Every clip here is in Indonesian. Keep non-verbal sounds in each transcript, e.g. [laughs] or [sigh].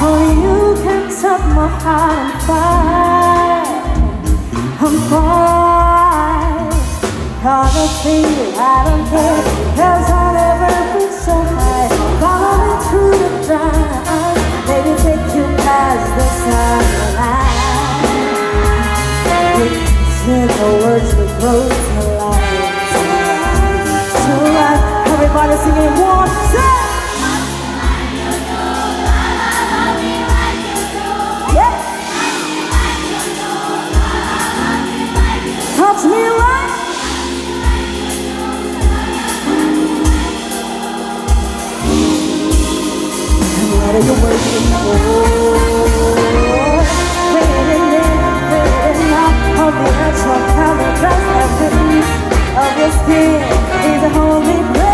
Only you can set my heart on fire. I'm fine. Honestly, I don't care, cause I'll never be so high. Follow me through the dark, maybe take you past the sunlight. Simple words with words to life. So right, everybody singing one, two. Touch me right. And what are you waiting for? Of the of paradise. Every piece of your skin is a holy prayer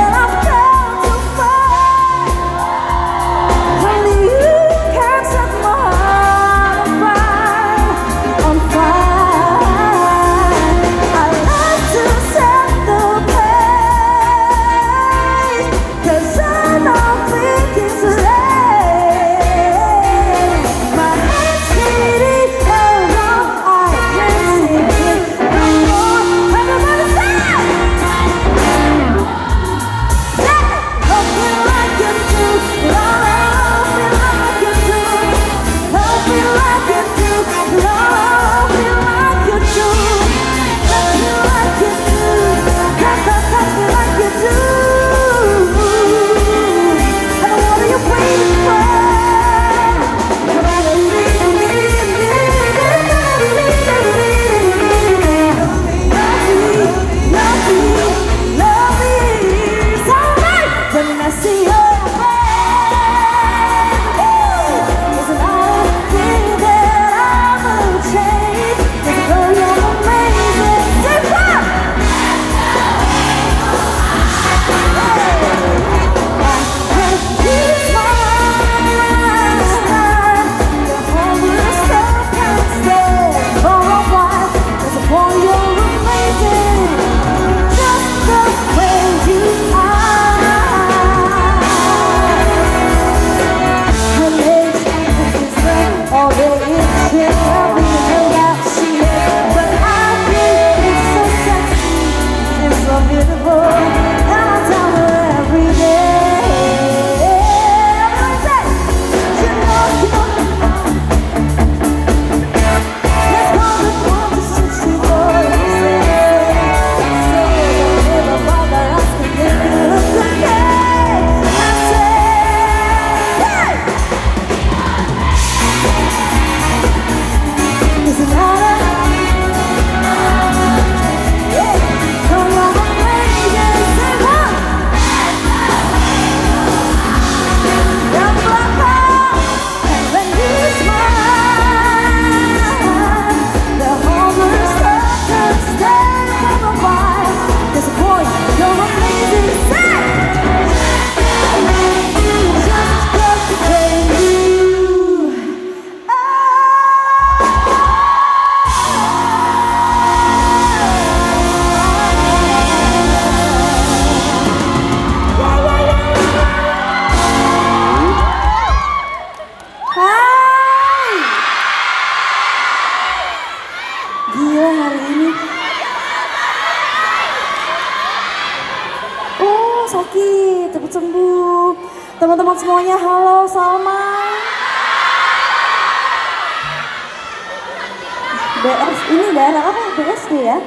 daerah apa? BSD ya?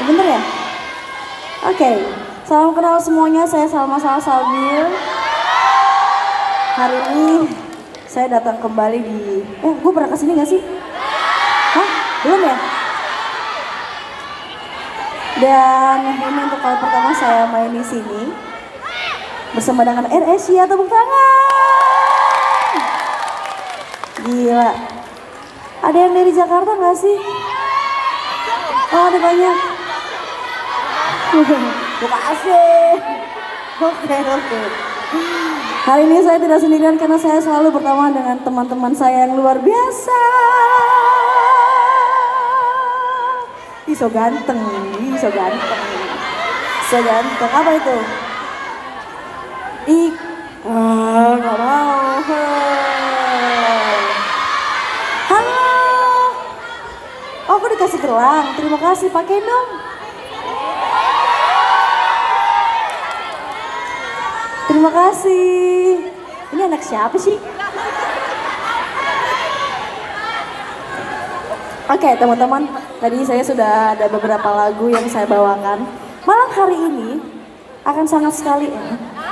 Oh, bener ya? Oke, salam kenal semuanya, saya Salma Salsabil Hari ini saya datang kembali di... Eh, gue pernah ke sini gak sih? Hah? Belum ya? Dan ini untuk kali pertama saya main di sini bersama dengan Air Asia tepuk tangan. Gila. Ada yang dari Jakarta nggak sih? Oh ada banyak. Buka asik. Oke oke. Hari ini saya tidak sendirian karena saya selalu bertemu dengan teman-teman saya yang luar biasa. Ih so ganteng, ih so ganteng. So ganteng, apa itu? Ih, ah nggak mau. Dikasih gelang. Terima kasih, pakai dong. Terima kasih. Ini anak siapa sih? Oke teman-teman, tadi saya sudah ada beberapa lagu yang saya bawakan. Malam hari ini akan sangat sekali,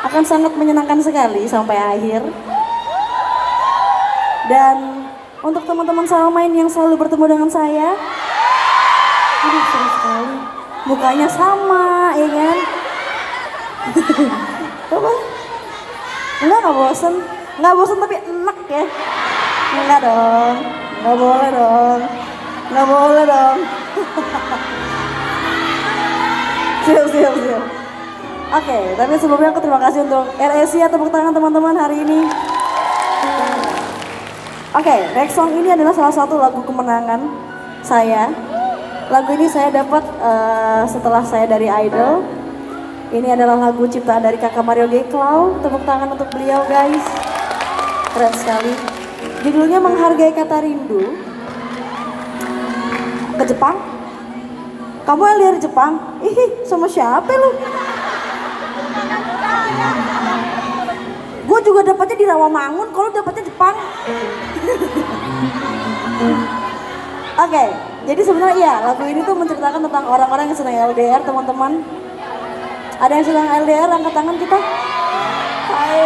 akan sangat menyenangkan sekali sampai akhir. Dan untuk teman-teman sama main yang selalu bertemu dengan saya, aduh seru sekali. Mukanya sama, ya kan? [laughs] Coba. Enggak, enggak bosen. Enggak bosen tapi enak ya. Enggak dong. Enggak boleh dong. Enggak boleh dong. [laughs] siap, siap, siap. Oke, tapi sebelumnya aku terima kasih untuk RSI ya tepuk tangan teman-teman hari ini. Oke, next song ini adalah salah satu lagu kemenangan saya. Lagu ini saya dapat uh, setelah saya dari Idol. Ini adalah lagu ciptaan dari kakak Mario Geklau. Tepuk tangan untuk beliau guys. Keren sekali. Judulnya Menghargai Kata Rindu. Ke Jepang? Kamu dari Jepang? Ih, sama siapa lu? Gue juga dapatnya di Rawamangun, kalau dapatnya Jepang. [laughs] Oke, okay, jadi sebenarnya iya lagu ini tuh menceritakan tentang orang-orang yang sedang LDR teman-teman ada yang sedang LDR angkat tangan kita? Hai.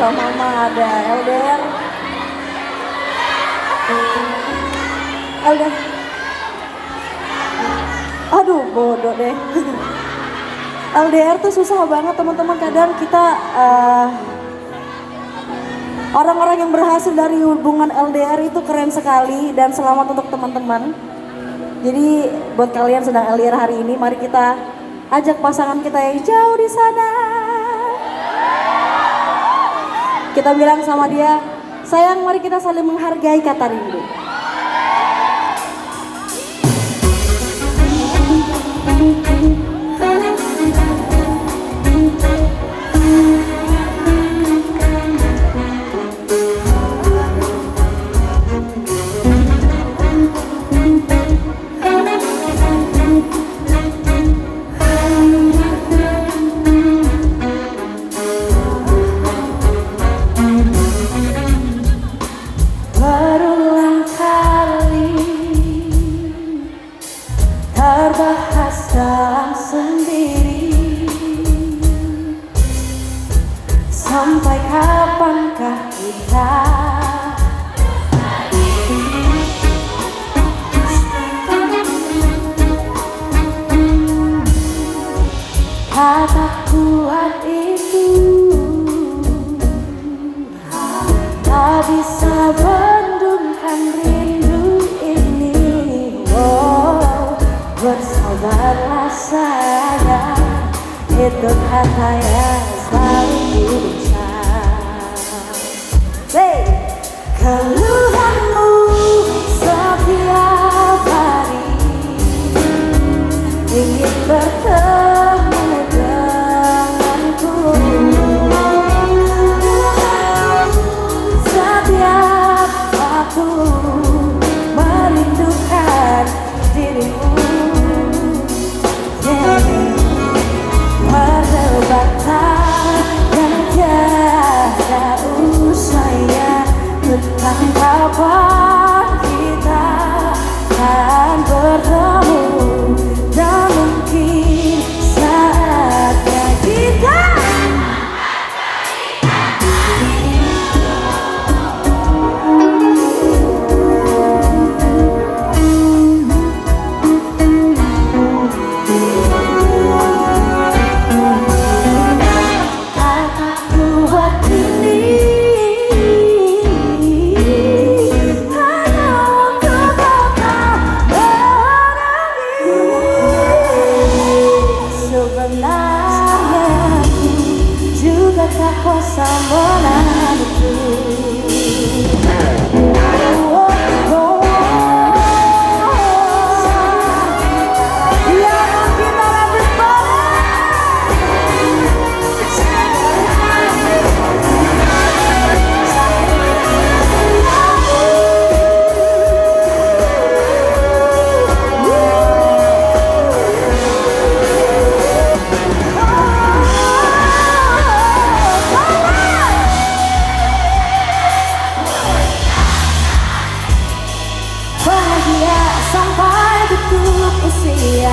Sama mama ada LDR. LDR. Aduh, bodoh deh. [laughs] LDR tuh susah banget teman-teman. Kadang kita uh, orang-orang yang berhasil dari hubungan LDR itu keren sekali dan selamat untuk teman-teman. Jadi buat kalian sedang LDR hari ini, mari kita ajak pasangan kita yang jauh di sana. Kita bilang sama dia, sayang mari kita saling menghargai kata rindu.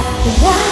我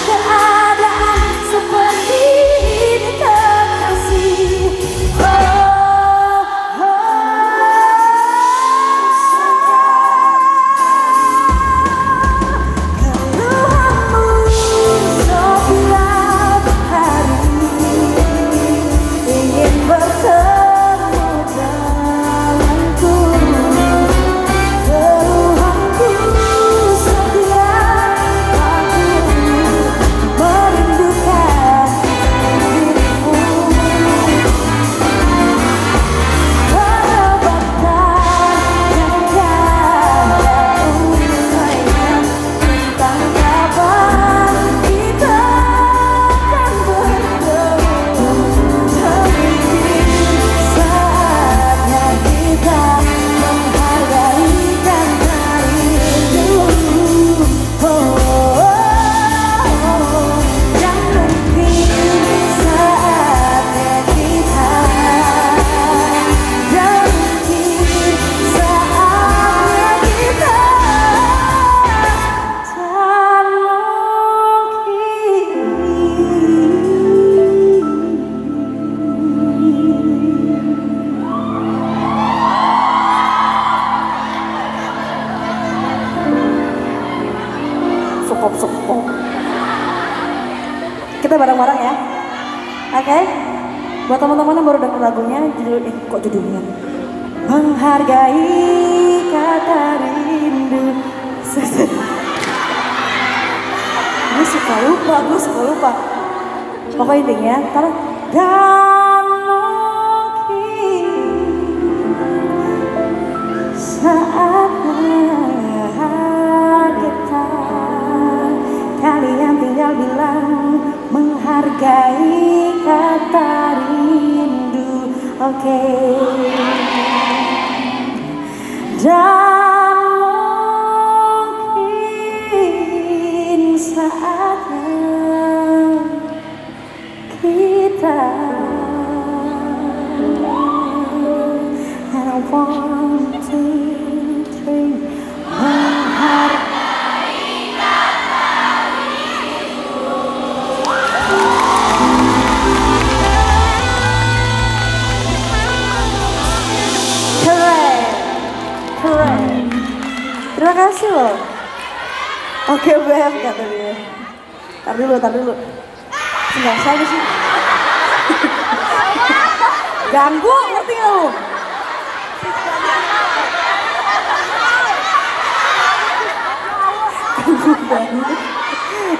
judul eh kok judulnya? Menghargai kata rindu. [laughs] gue suka lupa, gue suka lupa. Pokoknya intinya, taruh dan mungkin saatnya kita kalian tinggal bilang menghargai rindu, oke? Dulu, tar dulu. Enggak saya sih [laughs] Ganggu ngerti gak lu?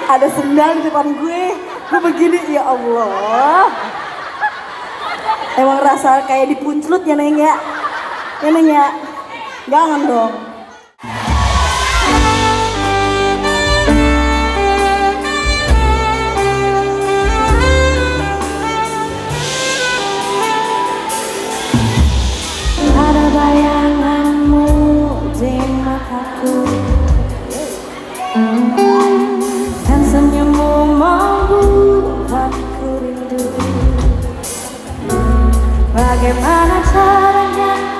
Ada sendal di depan gue. Gue begini ya Allah. Emang rasa kayak dipuncelut ya Neng ya? Ya Neng ya? Jangan dong 이렇게 많은 사랑이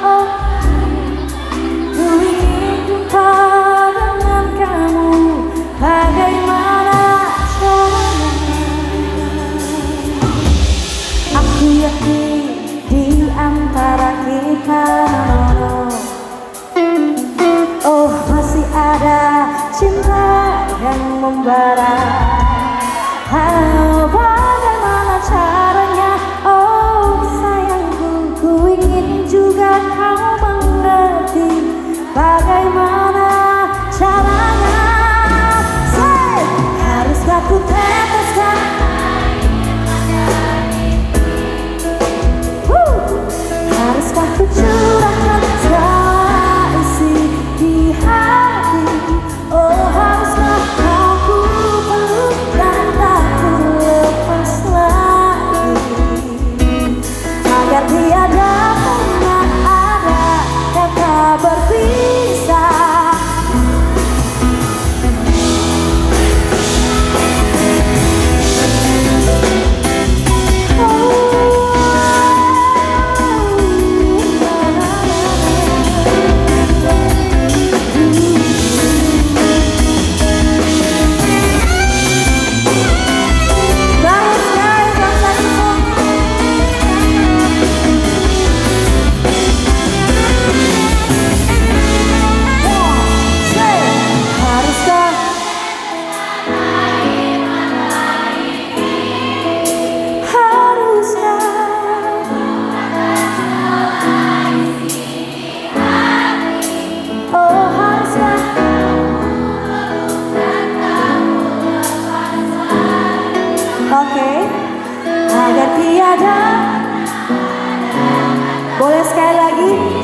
Boleh sekali lagi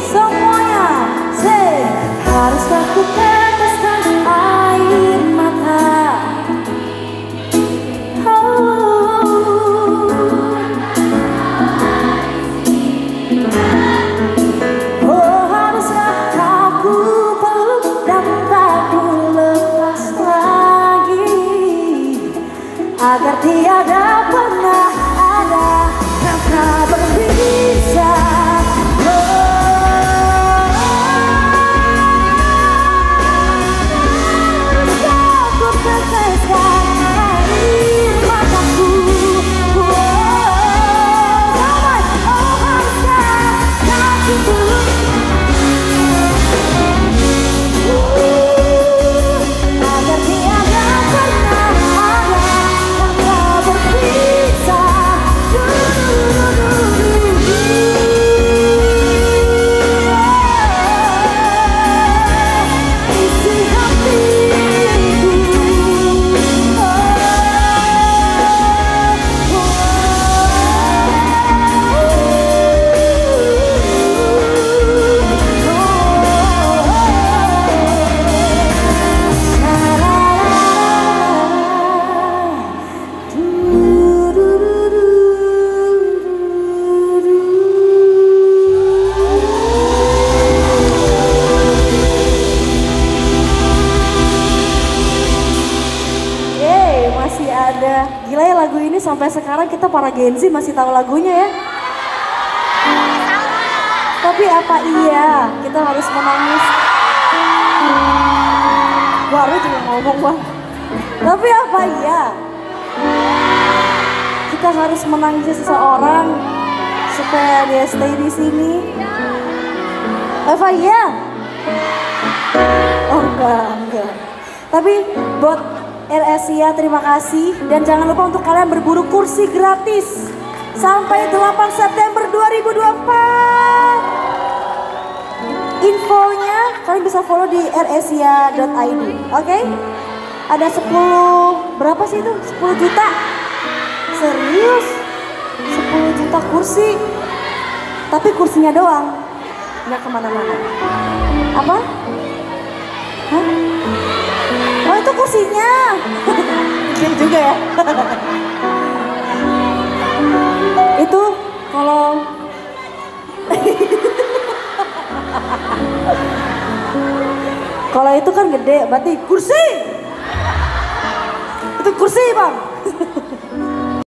Masih tahu lagunya ya. Tapi apa iya kita harus menangis? Baru juga ngomong bang. Tapi apa iya kita harus menangis seseorang supaya dia stay di sini? Apa iya? Oh enggak, enggak. Tapi buat Air Asia terima kasih dan jangan lupa untuk kalian berburu kursi gratis sampai 8 September 2024. Infonya kalian bisa follow di airasia.id. Oke? Ada 10 berapa sih itu? 10 juta. Serius? 10 juta kursi. Tapi kursinya doang. Nggak ke mana-mana. Apa? Hah? Oh itu kursinya. [laughs] Gede juga ya. [laughs] itu kalau kalau itu kan gede, berarti kursi. Itu kursi bang.